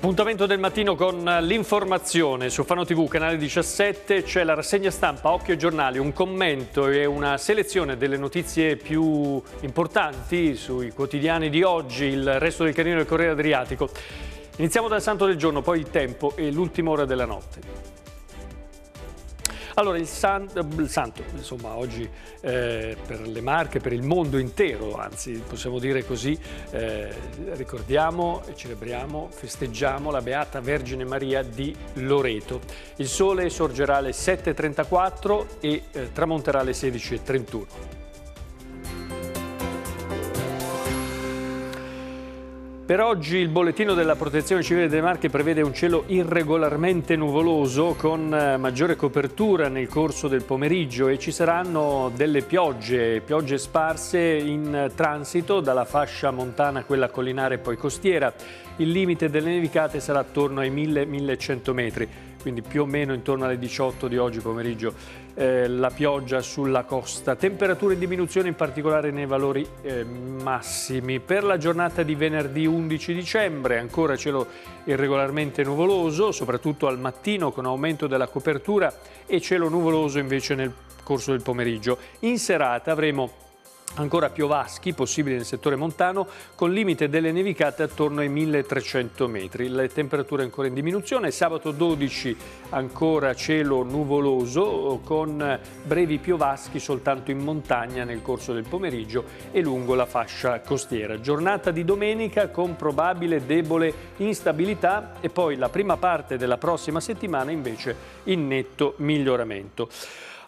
Appuntamento del mattino con l'informazione su Fano TV, canale 17, c'è la rassegna stampa Occhio ai giornali, un commento e una selezione delle notizie più importanti sui quotidiani di oggi, il resto del canino del Corriere Adriatico. Iniziamo dal santo del giorno, poi il tempo e l'ultima ora della notte. Allora, il, san, il santo, insomma, oggi eh, per le Marche, per il mondo intero, anzi possiamo dire così, eh, ricordiamo, celebriamo, festeggiamo la Beata Vergine Maria di Loreto. Il sole sorgerà alle 7.34 e eh, tramonterà alle 16.31. Per oggi il bollettino della Protezione Civile delle Marche prevede un cielo irregolarmente nuvoloso con eh, maggiore copertura nel corso del pomeriggio e ci saranno delle piogge, piogge sparse in transito dalla fascia montana quella collinare e poi costiera. Il limite delle nevicate sarà attorno ai 1000-1100 metri quindi più o meno intorno alle 18 di oggi pomeriggio eh, la pioggia sulla costa. Temperature in diminuzione in particolare nei valori eh, massimi. Per la giornata di venerdì 11 dicembre ancora cielo irregolarmente nuvoloso, soprattutto al mattino con aumento della copertura e cielo nuvoloso invece nel corso del pomeriggio. In serata avremo Ancora piovaschi possibili nel settore montano con limite delle nevicate attorno ai 1300 metri. Le temperature ancora in diminuzione. Sabato 12 ancora cielo nuvoloso con brevi piovaschi soltanto in montagna nel corso del pomeriggio e lungo la fascia costiera. Giornata di domenica con probabile debole instabilità e poi la prima parte della prossima settimana invece in netto miglioramento.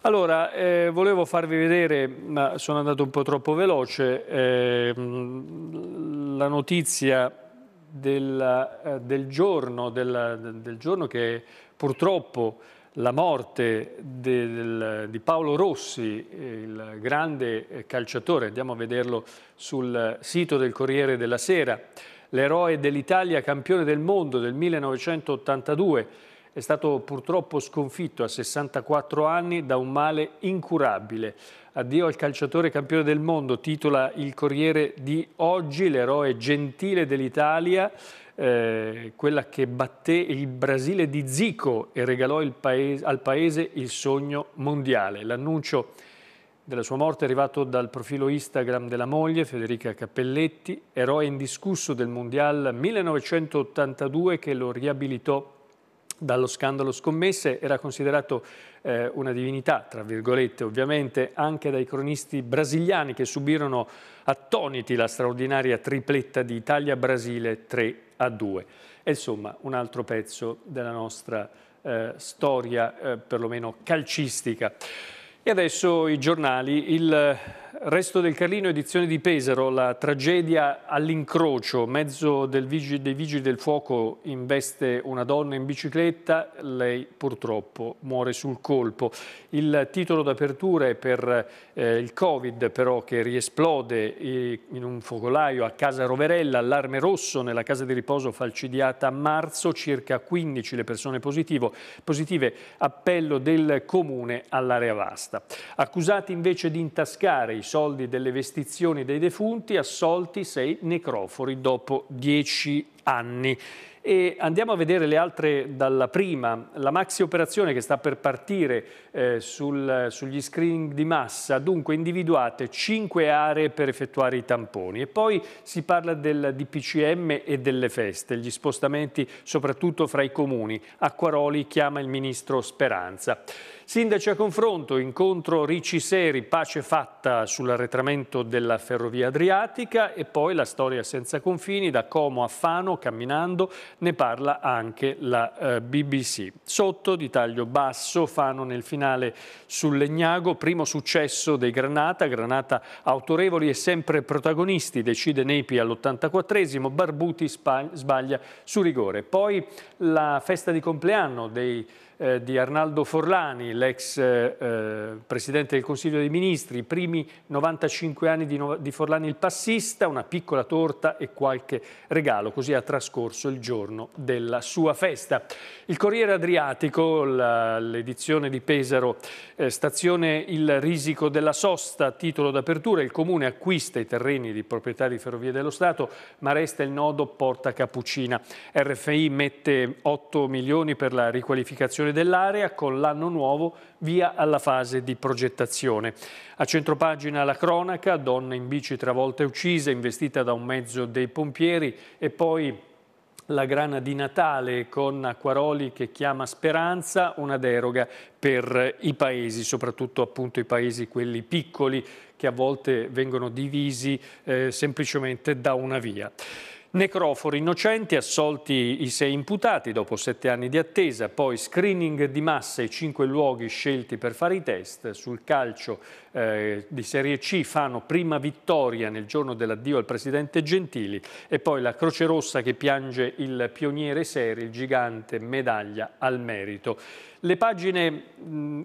Allora, eh, volevo farvi vedere, ma sono andato un po' troppo veloce, eh, la notizia del, eh, del, giorno, del, del, giorno, che purtroppo la morte del, di Paolo Rossi, il grande calciatore, andiamo a vederlo sul sito del Corriere della Sera, l'eroe dell'Italia campione del mondo del 1982, è stato purtroppo sconfitto a 64 anni da un male incurabile. Addio al calciatore campione del mondo, titola il Corriere di oggi, l'eroe gentile dell'Italia, eh, quella che batté il Brasile di Zico e regalò paese, al paese il sogno mondiale. L'annuncio della sua morte è arrivato dal profilo Instagram della moglie, Federica Cappelletti, eroe indiscusso del Mondial 1982 che lo riabilitò dallo scandalo scommesse, era considerato eh, una divinità, tra virgolette ovviamente, anche dai cronisti brasiliani che subirono attoniti la straordinaria tripletta di Italia-Brasile 3 a 2. E insomma un altro pezzo della nostra eh, storia, eh, perlomeno calcistica. E adesso i giornali, il Resto del Carlino, edizione di Pesaro, la tragedia all'incrocio, mezzo vigili, dei vigili del fuoco investe una donna in bicicletta, lei purtroppo muore sul colpo. Il titolo d'apertura è per eh, il Covid però che riesplode in un focolaio a casa Roverella, allarme rosso nella casa di riposo falcidiata a marzo, circa 15 le persone positivo, positive, appello del comune all'area vasta. Accusati invece di intascare i soldi delle vestizioni dei defunti, assolti sei necrofori dopo dieci anni. E andiamo a vedere le altre dalla prima, la maxi operazione che sta per partire eh, sul, sugli screening di massa, dunque individuate cinque aree per effettuare i tamponi e poi si parla del DPCM e delle feste, gli spostamenti soprattutto fra i comuni. Acquaroli chiama il ministro Speranza. Sindaci a confronto, incontro Ricci Seri, pace fatta sull'arretramento della ferrovia adriatica e poi la storia senza confini da Como a Fano, camminando, ne parla anche la eh, BBC. Sotto, di taglio basso, Fano nel finale sul Legnago, primo successo dei Granata, Granata autorevoli e sempre protagonisti, decide Nepi all'84esimo, Barbuti sbaglia su rigore. Poi la festa di compleanno dei eh, di Arnaldo Forlani, l'ex eh, eh, Presidente del Consiglio dei Ministri, i primi 95 anni di, di, Forlani il passista, una piccola torta e qualche regalo, così a trascorso il giorno della sua festa. Il Corriere Adriatico, l'edizione di Pesaro, eh, stazione Il Risico della Sosta, titolo d'apertura, il Comune acquista i terreni di proprietà di Ferrovie dello Stato, ma resta il nodo Porta Cappuccina. RFI mette 8 milioni per la riqualificazione dell'area, con l'anno nuovo via alla fase di progettazione. A centropagina la cronaca, donna in bici travolta e uccisa, investita da un mezzo dei pompieri e poi la grana di Natale con Acquaroli che chiama Speranza, una deroga per i paesi, soprattutto appunto i paesi quelli piccoli che a volte vengono divisi eh, semplicemente da una via. Necrofori innocenti, assolti i sei imputati dopo sette anni di attesa, poi screening di massa i cinque luoghi scelti per fare i test. Sul calcio eh, di Serie C fanno prima vittoria nel giorno dell'addio al presidente Gentili e poi la Croce Rossa che piange il pioniere Seri, il gigante medaglia al merito le pagine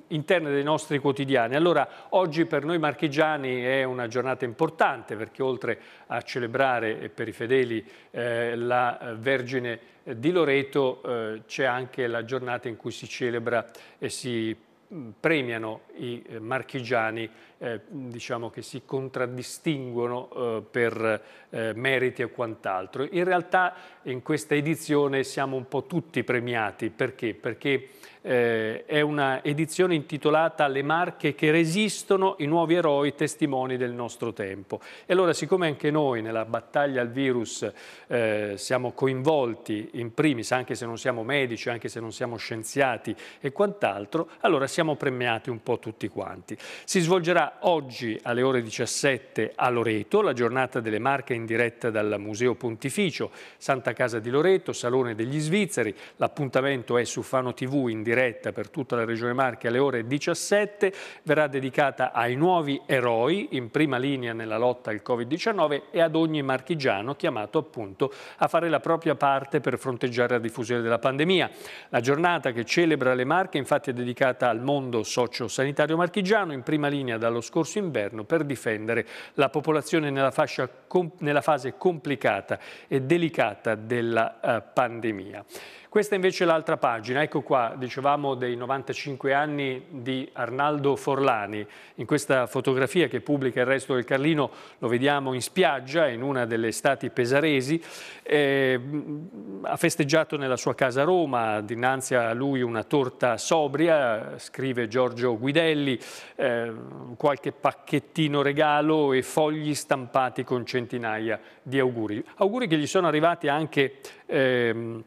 interne dei nostri quotidiani. Allora, oggi per noi marchigiani è una giornata importante perché oltre a celebrare per i fedeli eh, la Vergine di Loreto eh, c'è anche la giornata in cui si celebra e si premiano i eh, marchigiani eh, diciamo che si contraddistinguono eh, per eh, meriti e quant'altro. In realtà in questa edizione siamo un po' tutti premiati, perché? Perché eh, è una edizione intitolata Le marche che resistono, i nuovi eroi testimoni del nostro tempo. E allora siccome anche noi nella battaglia al virus eh, siamo coinvolti in primis, anche se non siamo medici, anche se non siamo scienziati e quant'altro, allora siamo premiati un po' tutti quanti. Si svolgerà oggi alle ore 17 a Loreto, la giornata delle marche in diretta dal Museo Pontificio, Santa Casa di Loreto, Salone degli Svizzeri, l'appuntamento è su Fano TV in diretta per tutta la Regione Marche alle ore 17, verrà dedicata ai nuovi eroi in prima linea nella lotta al Covid-19 e ad ogni marchigiano chiamato appunto a fare la propria parte per fronteggiare la diffusione della pandemia. La giornata che celebra le Marche infatti è dedicata al mondo socio-sanitario marchigiano in prima linea dallo scorso inverno per difendere la popolazione nella, fascia, nella fase complicata e delicata della uh, pandemia. Questa invece è l'altra pagina, ecco qua, dicevamo dei 95 anni di Arnaldo Forlani. In questa fotografia che pubblica il resto del Carlino lo vediamo in spiaggia in una delle estati pesaresi. Eh, ha festeggiato nella sua casa a Roma, dinanzi a lui una torta sobria, scrive Giorgio Guidelli, eh, qualche pacchettino regalo e fogli stampati con centinaia di auguri. Auguri che gli sono arrivati anche... Eh,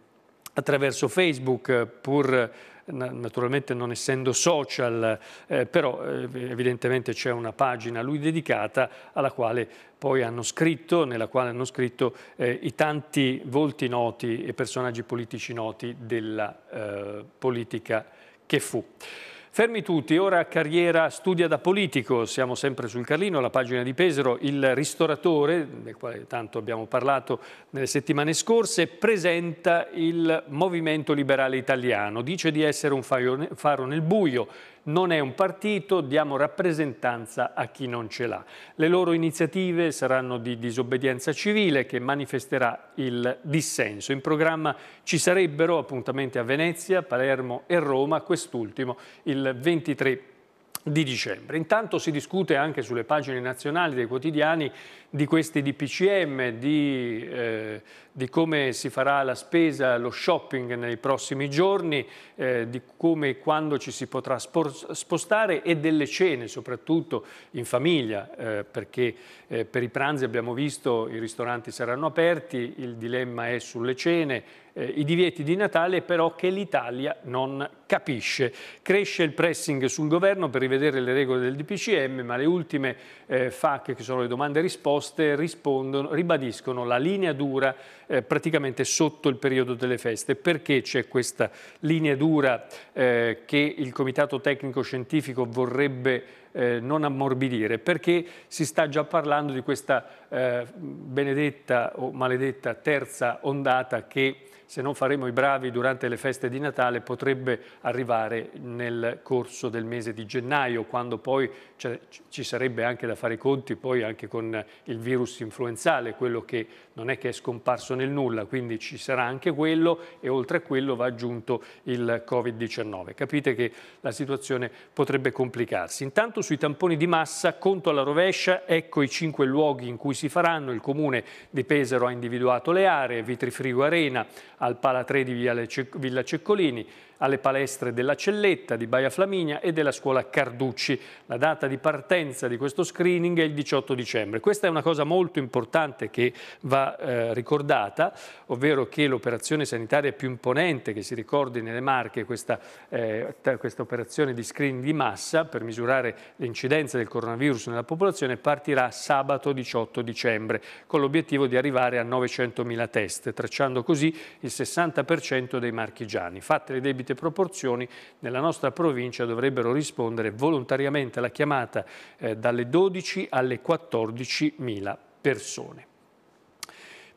attraverso Facebook, pur naturalmente non essendo social, eh, però eh, evidentemente c'è una pagina a lui dedicata alla quale poi hanno scritto, nella quale hanno scritto eh, i tanti volti noti e personaggi politici noti della eh, politica che fu. Fermi tutti, ora carriera studia da politico, siamo sempre sul Carlino, la pagina di Pesaro, il ristoratore, del quale tanto abbiamo parlato nelle settimane scorse, presenta il Movimento Liberale Italiano, dice di essere un faro nel buio, non è un partito, diamo rappresentanza a chi non ce l'ha. Le loro iniziative saranno di disobbedienza civile che manifesterà il dissenso. In programma ci sarebbero appuntamenti a Venezia, Palermo e Roma, quest'ultimo il 23 di dicembre. Intanto si discute anche sulle pagine nazionali dei quotidiani di questi DPCM, di, eh, di come si farà la spesa, lo shopping nei prossimi giorni, eh, di come e quando ci si potrà spostare e delle cene, soprattutto in famiglia, eh, perché eh, per i pranzi abbiamo visto i ristoranti saranno aperti, il dilemma è sulle cene, eh, i divieti di Natale però che l'Italia non capisce. Cresce il pressing sul governo per rivedere le regole del DPCM, ma le ultime eh, FAC, che sono le domande e risposte, ribadiscono la linea dura eh, praticamente sotto il periodo delle feste. Perché c'è questa linea dura eh, che il Comitato Tecnico Scientifico vorrebbe eh, non ammorbidire, perché si sta già parlando di questa eh, benedetta o maledetta terza ondata che se non faremo i bravi durante le feste di Natale potrebbe arrivare nel corso del mese di gennaio, quando poi ci sarebbe anche da fare i conti poi anche con il virus influenzale, quello che non è che è scomparso nel nulla, quindi ci sarà anche quello e oltre a quello va aggiunto il Covid-19. Capite che la situazione potrebbe complicarsi. Intanto sui tamponi di massa, conto alla rovescia, ecco i cinque luoghi in cui si faranno. Il Comune di Pesaro ha individuato le aree, Vitrifrigo Arena, al Pala 3 di Villa Ceccolini, alle palestre della Celletta, di Baia Flaminia e della scuola Carducci. La data di partenza di questo screening è il 18 dicembre. Questa è una cosa molto importante che va eh, ricordata, ovvero che l'operazione sanitaria più imponente che si ricordi nelle Marche, questa, eh, questa operazione di screening di massa per misurare l'incidenza del coronavirus nella popolazione, partirà sabato 18 dicembre con l'obiettivo di arrivare a 900.000 test, tracciando così il 60% dei marchigiani. Fatte le debite proporzioni, nella nostra provincia dovrebbero rispondere volontariamente alla chiamata eh, dalle 12 alle 14.000 persone.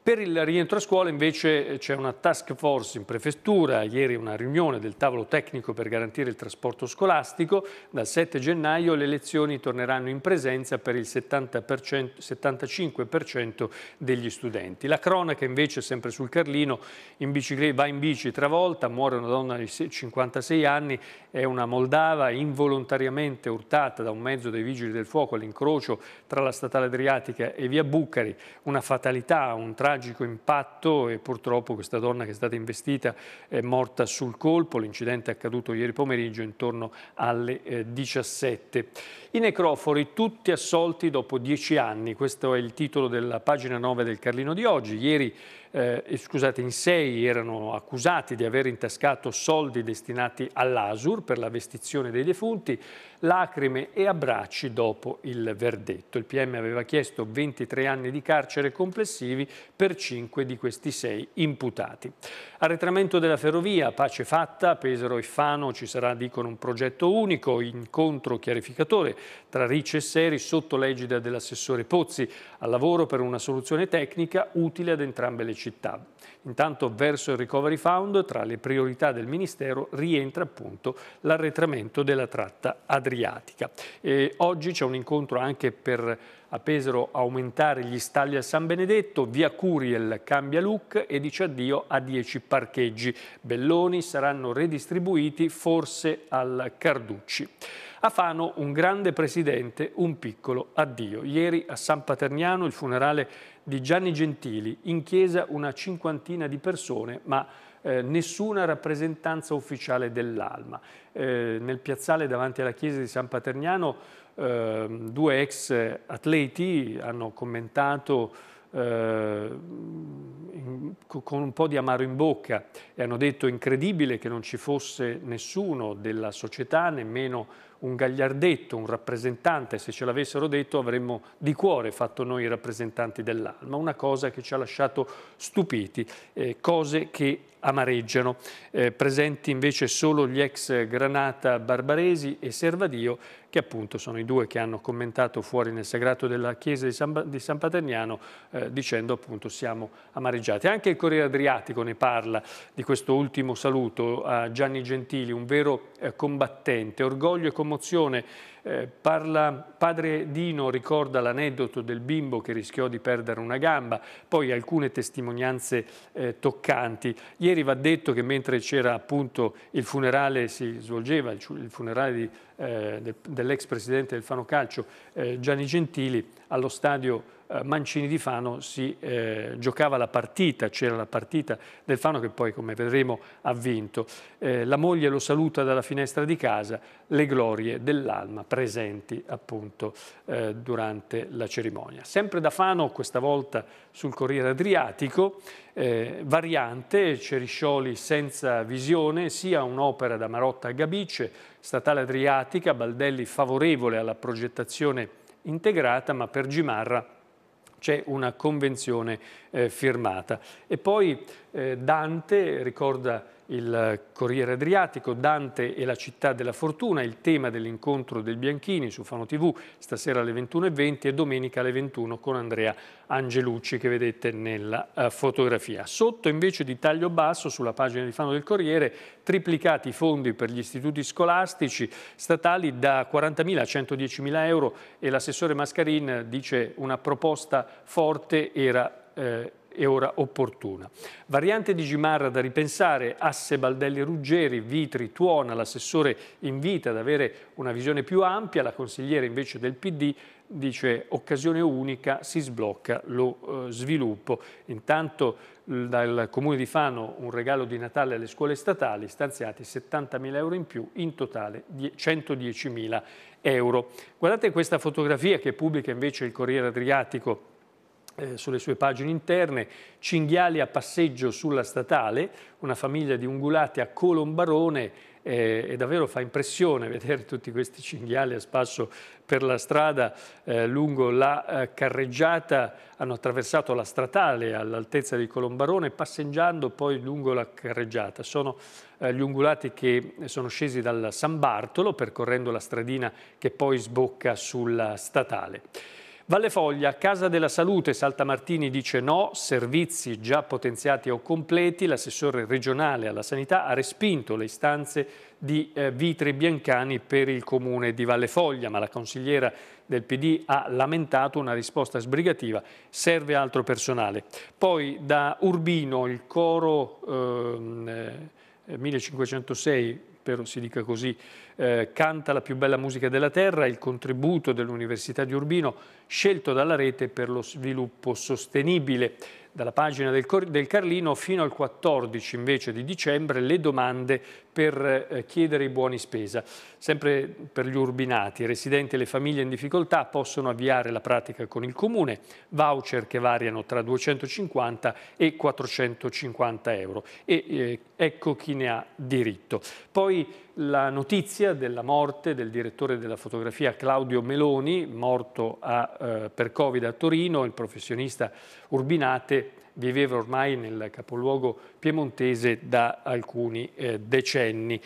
Per il rientro a scuola invece c'è una task force in prefettura, ieri una riunione del tavolo tecnico per garantire il trasporto scolastico, dal 7 gennaio le lezioni torneranno in presenza per il 70%, 75% degli studenti. La cronaca invece sempre sul Carlino, in va in bici travolta, muore una donna di 56 anni, è una moldava involontariamente urtata da un mezzo dei vigili del fuoco all'incrocio tra la statale Adriatica e via Bucari, una fatalità, un tragico tragico impatto e purtroppo questa donna che è stata investita è morta sul colpo. L'incidente è accaduto ieri pomeriggio intorno alle eh, 17. I necrofori tutti assolti dopo dieci anni, questo è il titolo della pagina 9 del Carlino di oggi. Ieri eh, scusate, in sei erano accusati di aver intascato soldi destinati all'Asur per la vestizione dei defunti, lacrime e abbracci dopo il verdetto. Il PM aveva chiesto 23 anni di carcere complessivi cinque di questi sei imputati. Arretramento della ferrovia, pace fatta, Pesaro e Fano ci sarà, dicono, un progetto unico, incontro chiarificatore tra Ricci e Seri sotto l'egida dell'assessore Pozzi, al lavoro per una soluzione tecnica utile ad entrambe le città. Intanto verso il Recovery Fund tra le priorità del Ministero rientra appunto l'arretramento della tratta adriatica. E oggi c'è un incontro anche per a Pesaro aumentare gli stalli a San Benedetto, via Curiel cambia look e dice addio a 10 parcheggi. Belloni saranno redistribuiti forse al Carducci. A Fano un grande presidente, un piccolo addio. Ieri a San Paterniano il funerale di Gianni Gentili, in chiesa una cinquantina di persone, ma eh, nessuna rappresentanza ufficiale dell'Alma. Eh, nel piazzale davanti alla chiesa di San Paterniano eh, due ex atleti hanno commentato eh, con un po' di amaro in bocca e hanno detto incredibile che non ci fosse nessuno della società, nemmeno un gagliardetto, un rappresentante, se ce l'avessero detto avremmo di cuore fatto noi i rappresentanti dell'Alma, una cosa che ci ha lasciato stupiti, eh, cose che amareggiano, eh, presenti invece solo gli ex Granata Barbaresi e Servadio, che appunto sono i due che hanno commentato fuori nel sagrato della chiesa di San, di San Paterniano, eh, dicendo appunto siamo amareggiati. Anche il Corriere Adriatico ne parla di questo ultimo saluto a Gianni Gentili, un vero eh, combattente, orgoglio e commozione promozione eh, parla, padre Dino ricorda l'aneddoto del bimbo che rischiò di perdere una gamba, poi alcune testimonianze eh, toccanti. Ieri va detto che mentre c'era appunto il funerale, si svolgeva il, il funerale eh, de, dell'ex presidente del Fano Calcio, eh, Gianni Gentili, allo stadio eh, Mancini di Fano si eh, giocava la partita, c'era la partita del Fano che poi come vedremo ha vinto. Eh, la moglie lo saluta dalla finestra di casa, le glorie dell'Alma presenti appunto eh, durante la cerimonia. Sempre da Fano, questa volta sul Corriere Adriatico, eh, variante, Ceriscioli senza visione, sia un'opera da Marotta a Gabice, statale Adriatica, Baldelli favorevole alla progettazione integrata, ma per Gimarra c'è una convenzione eh, firmata. E poi eh, Dante ricorda il Corriere Adriatico, Dante e la città della fortuna, il tema dell'incontro del Bianchini su Fano TV, stasera alle 21.20 e domenica alle 21 con Andrea Angelucci che vedete nella uh, fotografia. Sotto invece di taglio basso sulla pagina di Fano del Corriere triplicati i fondi per gli istituti scolastici statali da 40.000 a 110.000 euro e l'assessore Mascarin dice una proposta forte era eh, e ora opportuna. Variante di Gimarra da ripensare, asse Baldelli Ruggeri, Vitri, Tuona, l'assessore invita ad avere una visione più ampia, la consigliera invece del PD dice occasione unica, si sblocca lo eh, sviluppo. Intanto dal Comune di Fano un regalo di Natale alle scuole statali, stanziati 70.000 euro in più, in totale 110.000 euro. Guardate questa fotografia che pubblica invece il Corriere Adriatico eh, sulle sue pagine interne, cinghiali a passeggio sulla statale, una famiglia di ungulati a Colombarone eh, e davvero fa impressione vedere tutti questi cinghiali a spasso per la strada eh, lungo la eh, carreggiata, hanno attraversato la statale all'altezza di Colombarone passeggiando poi lungo la carreggiata. Sono eh, gli ungulati che sono scesi dal San Bartolo percorrendo la stradina che poi sbocca sulla statale. Valle Foglia, Casa della Salute, Saltamartini dice no, servizi già potenziati o completi, l'assessore regionale alla sanità ha respinto le istanze di eh, Vitri Biancani per il comune di Valle Foglia, ma la consigliera del PD ha lamentato una risposta sbrigativa, serve altro personale. Poi da Urbino il coro ehm, eh, 1506 spero si dica così, eh, canta la più bella musica della terra, il contributo dell'Università di Urbino scelto dalla rete per lo sviluppo sostenibile dalla pagina del, del, Carlino fino al 14 invece di dicembre le domande per eh, chiedere i buoni spesa. Sempre per gli urbinati, i residenti e le famiglie in difficoltà possono avviare la pratica con il comune, voucher che variano tra 250 e 450 euro e eh, ecco chi ne ha diritto. Poi la notizia della morte del direttore della fotografia Claudio Meloni, morto a, eh, per Covid a Torino, il professionista Urbinate viveva ormai nel capoluogo piemontese da alcuni eh, decenni.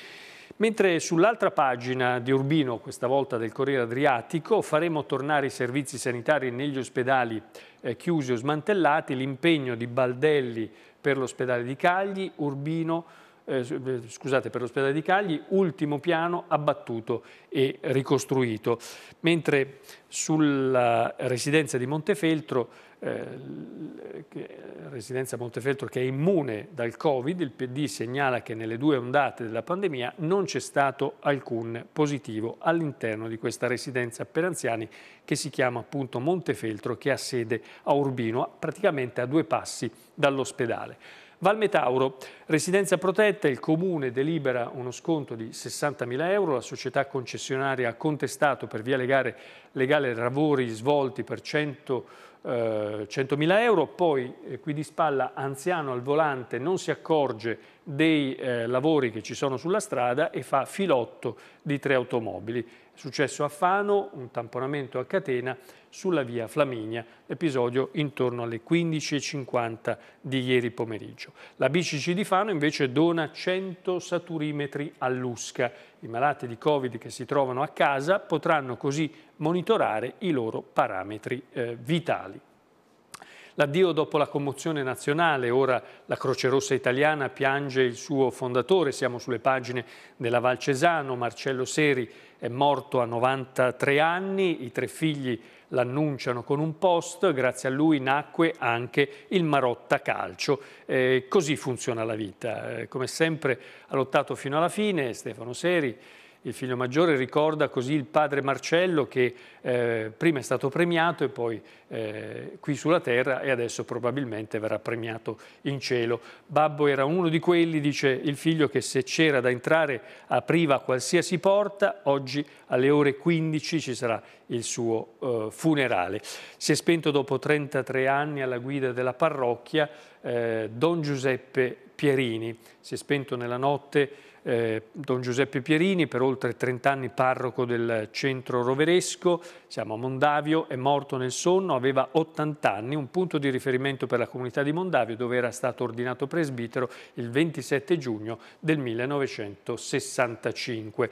Mentre sull'altra pagina di Urbino, questa volta del Corriere Adriatico, faremo tornare i servizi sanitari negli ospedali eh, chiusi o smantellati, l'impegno di Baldelli per l'ospedale di Cagli, Urbino eh, eh, scusate, per l'ospedale di Cagli, ultimo piano abbattuto e ricostruito. Mentre sulla residenza di Montefeltro, eh, residenza Montefeltro che è immune dal Covid, il PD segnala che nelle due ondate della pandemia non c'è stato alcun positivo all'interno di questa residenza per anziani che si chiama appunto Montefeltro che ha sede a Urbino, praticamente a due passi dall'ospedale. Valmetauro, residenza protetta, il comune delibera uno sconto di 60.000 euro, la società concessionaria ha contestato per via legale, legale lavori svolti per 100 eh, 100.000 euro, poi eh, qui di spalla anziano al volante non si accorge dei eh, lavori che ci sono sulla strada e fa filotto di tre automobili. È successo a Fano, un tamponamento a catena sulla via Flaminia, episodio intorno alle 15.50 di ieri pomeriggio. La BCC di Fano invece dona 100 saturimetri all'Usca. I malati di Covid che si trovano a casa potranno così monitorare i loro parametri eh, vitali. L'addio dopo la commozione nazionale, ora la Croce Rossa italiana piange il suo fondatore, siamo sulle pagine della Val Cesano, Marcello Seri è morto a 93 anni, i tre figli l'annunciano con un post, grazie a lui nacque anche il Marotta Calcio. Eh, così funziona la vita, eh, come sempre ha lottato fino alla fine Stefano Seri, il figlio maggiore ricorda così il padre Marcello che eh, prima è stato premiato e poi eh, qui sulla terra e adesso probabilmente verrà premiato in cielo. Babbo era uno di quelli, dice il figlio, che se c'era da entrare apriva qualsiasi porta, oggi alle ore 15 ci sarà il suo eh, funerale. Si è spento dopo 33 anni alla guida della parrocchia eh, Don Giuseppe Pierini, si è spento nella notte eh, Don Giuseppe Pierini, per oltre 30 anni parroco del centro roveresco, siamo a Mondavio, è morto nel sonno, aveva 80 anni, un punto di riferimento per la comunità di Mondavio dove era stato ordinato presbitero il 27 giugno del 1965.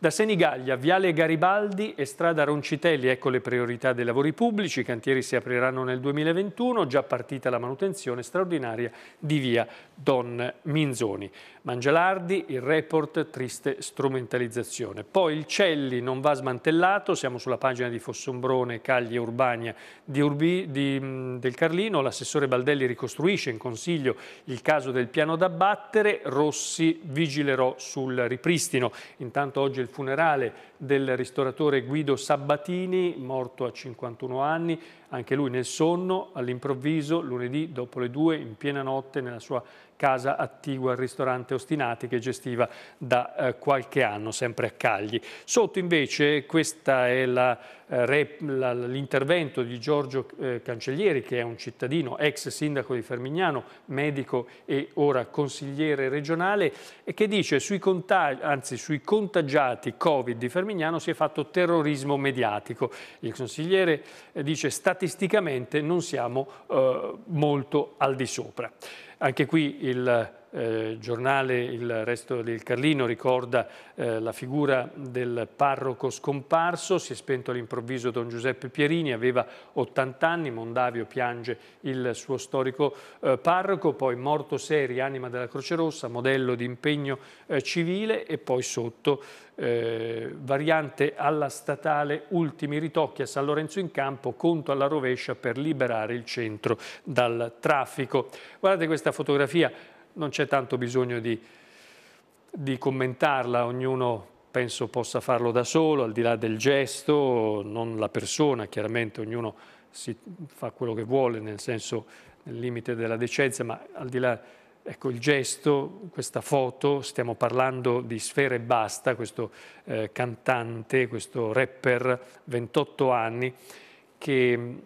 Da Senigallia, Viale Garibaldi e strada Roncitelli, ecco le priorità dei lavori pubblici, i cantieri si apriranno nel 2021, già partita la manutenzione straordinaria di via Don Minzoni. Mangialardi, il report, triste strumentalizzazione. Poi il Celli non va smantellato, siamo sulla pagina di Fossombrone, Cagli e Urbania di Urbi, di, del Carlino, l'assessore Baldelli ricostruisce in consiglio il caso del piano da battere, Rossi vigilerò sul ripristino. Intanto oggi il il funerale del ristoratore Guido Sabbatini, morto a 51 anni, anche lui nel sonno, all'improvviso, lunedì dopo le due, in piena notte, nella sua casa attigua al ristorante Ostinati che gestiva da eh, qualche anno, sempre a Cagli. Sotto invece questo è eh, l'intervento di Giorgio eh, Cancellieri, che è un cittadino, ex sindaco di Fermignano, medico e ora consigliere regionale, e che dice sui, anzi, sui contagiati Covid di Fermignano si è fatto terrorismo mediatico. Il consigliere eh, dice statisticamente non siamo molto al di sopra. Anche qui il eh, giornale Il Resto del Carlino ricorda eh, la figura del parroco scomparso, si è spento all'improvviso Don Giuseppe Pierini, aveva 80 anni, Mondavio piange il suo storico eh, parroco, poi morto seri, anima della Croce Rossa, modello di impegno eh, civile e poi sotto eh, variante alla statale, ultimi ritocchi a San Lorenzo in campo, conto alla rovescia per liberare il centro dal traffico. Guardate questa fotografia, non c'è tanto bisogno di, di commentarla, ognuno penso possa farlo da solo, al di là del gesto, non la persona, chiaramente ognuno si fa quello che vuole, nel senso, nel limite della decenza, ma al di là Ecco il gesto, questa foto, stiamo parlando di Sfera e Basta, questo eh, cantante, questo rapper, 28 anni, che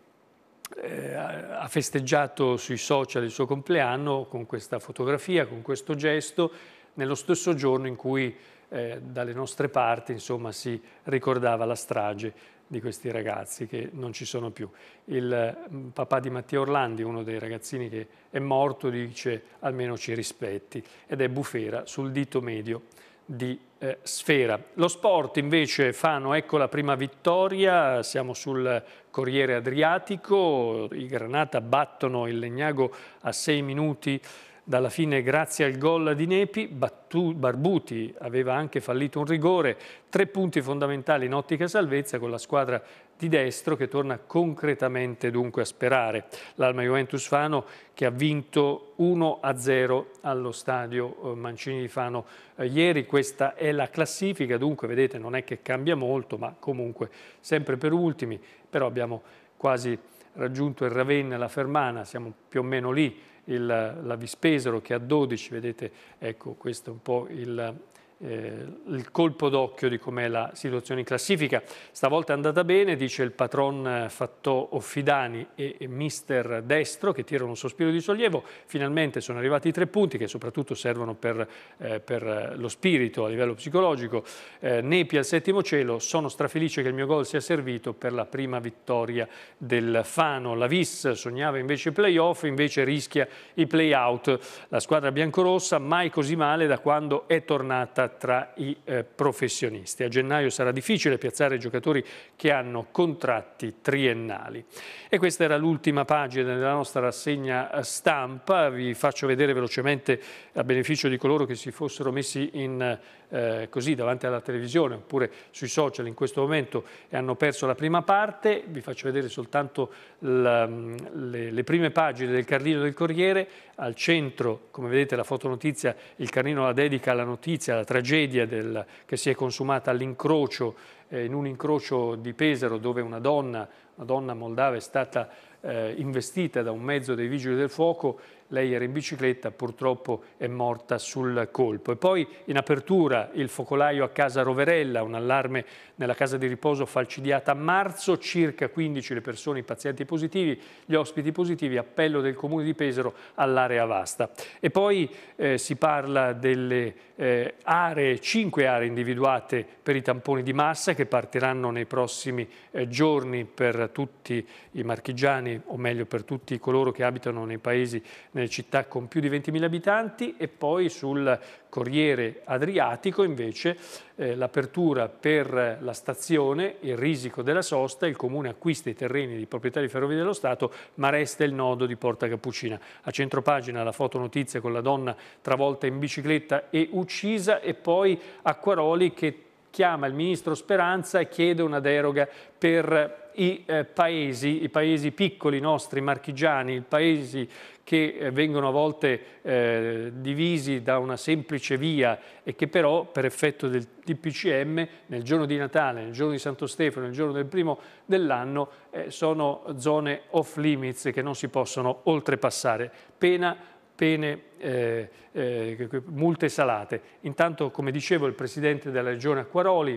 eh, ha festeggiato sui social il suo compleanno con questa fotografia, con questo gesto, nello stesso giorno in cui eh, dalle nostre parti insomma, si ricordava la strage di questi ragazzi che non ci sono più. Il mm, papà di Mattia Orlandi, uno dei ragazzini che è morto, dice almeno ci rispetti ed è bufera sul dito medio di eh, Sfera. Lo sport invece Fano, ecco la prima vittoria, siamo sul Corriere Adriatico, i Granata battono il Legnago a sei minuti dalla fine grazie al gol di Nepi, Battu, Barbuti aveva anche fallito un rigore, tre punti fondamentali in ottica salvezza con la squadra di destro che torna concretamente dunque a sperare. L'Alma Juventus Fano che ha vinto 1-0 allo stadio eh, Mancini di Fano. Eh, ieri, questa è la classifica, dunque vedete non è che cambia molto ma comunque sempre per ultimi, però abbiamo quasi raggiunto il Ravenna e la Fermana, siamo più o meno lì, il, la Vispesero che ha 12, vedete, ecco questo è un po' il, eh, il colpo d'occhio di com'è la situazione in classifica. Stavolta è andata bene, dice il patron Fattò Offidani e, mister Destro che tirano un sospiro di sollievo. Finalmente sono arrivati i tre punti che soprattutto servono per, eh, per lo spirito a livello psicologico. Eh, Nepi al settimo cielo, sono strafelice che il mio gol sia servito per la prima vittoria del Fano. La Vis sognava invece playoff, invece rischia i play-out. La squadra biancorossa mai così male da quando è tornata tra i eh, professionisti. A gennaio sarà difficile piazzare giocatori che hanno contratti triennali. E questa era l'ultima pagina della nostra rassegna eh, stampa. Vi faccio vedere velocemente a beneficio di coloro che si fossero messi in eh, così davanti alla televisione oppure sui social in questo momento e hanno perso la prima parte, vi faccio vedere soltanto la, le, le, prime pagine del Carlino del Corriere, al centro come vedete la fotonotizia, il Carlino la dedica alla notizia, alla tragedia del, che si è consumata all'incrocio, eh, in un incrocio di Pesaro dove una donna, una donna moldava è stata eh, investita da un mezzo dei vigili del fuoco lei era in bicicletta, purtroppo è morta sul colpo. E poi in apertura il focolaio a casa Roverella, un allarme nella casa di riposo falcidiata a marzo, circa 15 le persone, i pazienti positivi, gli ospiti positivi, appello del comune di Pesaro all'area vasta. E poi eh, si parla delle eh, aree, cinque aree individuate per i tamponi di massa che partiranno nei prossimi eh, giorni per tutti i marchigiani, o meglio per tutti coloro che abitano nei paesi, nelle città con più di 20.000 abitanti e poi sul Corriere Adriatico invece eh, l'apertura per la stazione, il risico della sosta, il comune acquista i terreni di proprietà di Ferrovie dello Stato ma resta il nodo di Porta Cappuccina. A centropagina la fotonotizia con la donna travolta in bicicletta e uccisa e poi Acquaroli che chiama il ministro Speranza e chiede una deroga per i eh, paesi, i paesi piccoli nostri, marchigiani, i paesi che eh, vengono a volte eh, divisi da una semplice via e che però per effetto del DPCM nel giorno di Natale, nel giorno di Santo Stefano, nel giorno del primo dell'anno eh, sono zone off limits che non si possono oltrepassare. Pena pene, eh, eh, multe salate. Intanto, come dicevo, il Presidente della Regione Acquaroli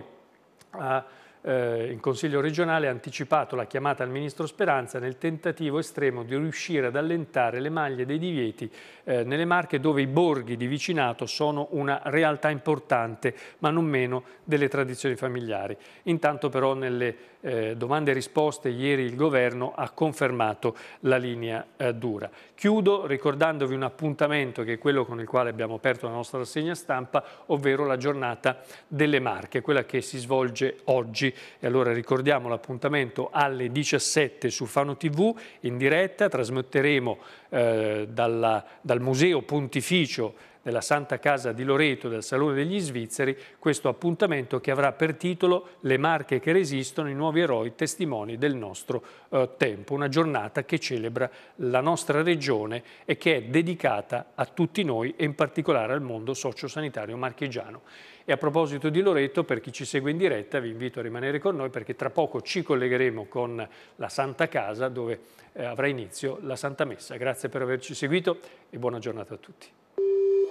ha eh, in Consiglio regionale ha anticipato la chiamata al Ministro Speranza nel tentativo estremo di riuscire ad allentare le maglie dei divieti eh, nelle Marche dove i borghi di vicinato sono una realtà importante ma non meno delle tradizioni familiari. Intanto però nelle eh, domande e risposte ieri il Governo ha confermato la linea eh, dura. Chiudo ricordandovi un appuntamento che è quello con il quale abbiamo aperto la nostra rassegna stampa, ovvero la giornata delle Marche, quella che si svolge oggi. E allora ricordiamo l'appuntamento alle 17 su Fano TV in diretta, trasmetteremo eh, dalla, dal Museo Pontificio della Santa Casa di Loreto del Salone degli Svizzeri questo appuntamento che avrà per titolo Le marche che resistono, i nuovi eroi testimoni del nostro eh, tempo. Una giornata che celebra la nostra regione e che è dedicata a tutti noi e in particolare al mondo sociosanitario marchigiano. E a proposito di Loreto, per chi ci segue in diretta, vi invito a rimanere con noi perché tra poco ci collegheremo con la Santa Casa dove eh, avrà inizio la Santa Messa. Grazie per averci seguito e buona giornata a tutti.